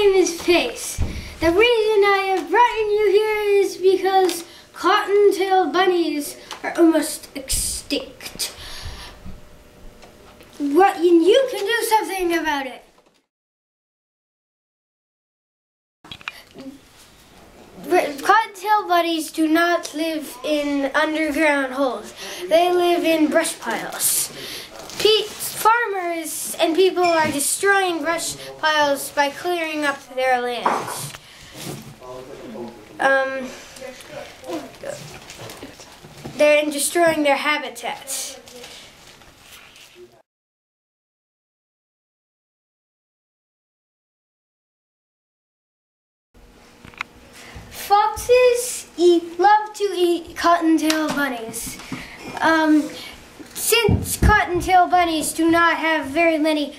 name is Payce. The reason I have brought you here is because cottontail bunnies are almost extinct. What you can do something about it. Cottontail bunnies do not live in underground holes. They live in brush piles. Pete, farmers and people are destroying brush piles by clearing up their lands. Um, they're destroying their habitats. Foxes eat, love to eat cottontail bunnies. Um, cottontail bunnies do not have very many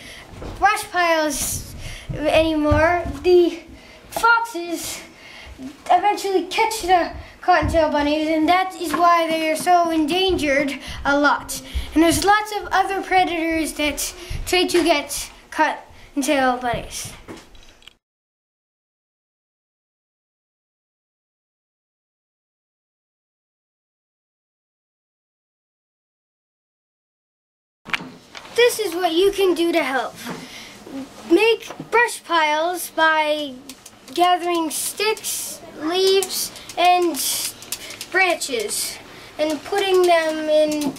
brush piles anymore, the foxes eventually catch the cottontail bunnies, and that is why they are so endangered a lot. And there's lots of other predators that try to get cottontail bunnies. This is what you can do to help. Make brush piles by gathering sticks, leaves, and branches and putting them in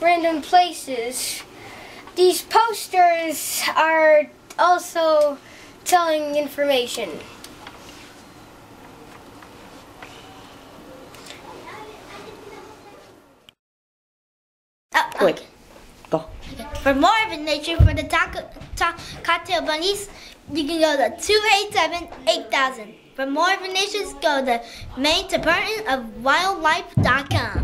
random places. These posters are also telling information. Oh, For more information for the taco, ta- cocktail bunnies, you can go to 287 8000. For more information, go to Maine Department of Wildlife.com.